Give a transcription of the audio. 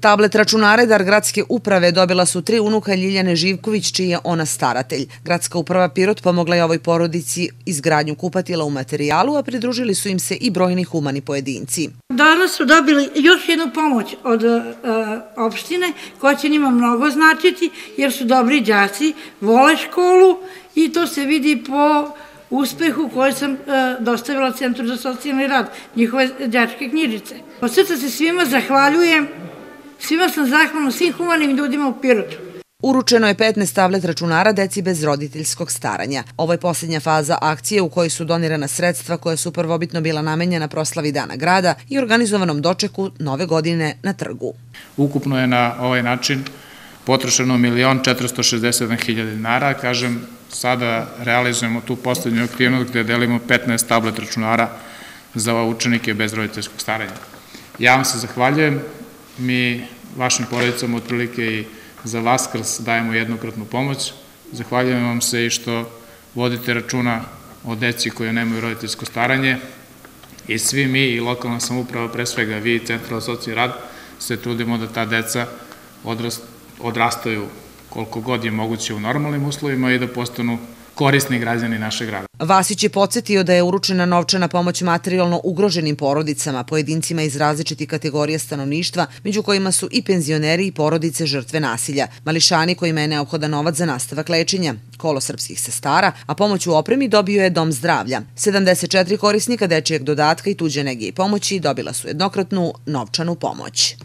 Tablet računare Dar gradske uprave dobila su tri unuka Ljiljane Živković, čiji je ona staratelj. Gradska uprava Pirot pomogla je ovoj porodici izgradnju kupatila u materijalu, a pridružili su im se i brojni humani pojedinci. Danas su dobili još jednu pomoć od uh, opštine koja će njima mnogo značiti jer su dobri đaci, vole školu i to se vidi po uspehu koji sam uh, dostavila Centru za socijalni rad, njihove đačke knjižice. Od srca se svima zahvaljujem Svima sam zahvalna, svim humanim ljudima u Pirotu. Uručeno je 15 tablet računara deci bez roditeljskog staranja. Ovo je posljednja faza akcije u kojoj su donirana sredstva koja su prvobitno bila namenjena proslavi Dana grada i organizovanom dočeku nove godine na trgu. Ukupno je na ovaj način potrošeno 1.461.000 dinara. Kažem, sada realizujemo tu poslednju aktivnost gde delimo 15 tablet računara za učenike bez roditeljskog staranja. Ja vam se zahvaljujem mi vašim porodicama otprilike i za Vaskrs dajemo jednokratnu pomoć. Zahvaljujem vam se i što vodite računa o deci koje nemaju roditeljsko staranje i svi mi i lokalna samuprava, pre svega vi i Centrala socijalni rad, se trudimo da ta deca odrastaju koliko god je moguće u normalnim uslovima i da postanu korisni građani našeg grada. Vasić je podsjetio da je uručena novčana pomoć materijalno ugroženim porodicama, pojedincima iz različitih kategorija stanovništva, među kojima su i penzioneri i porodice žrtve nasilja, mališani kojima je neophodan novac za nastavak lečenja, kolo srpskih sestara, a pomoć u opremi dobio je Dom zdravlja. 74 korisnika dečijeg dodatka i tuđe nege i pomoći dobila su jednokratnu novčanu pomoć.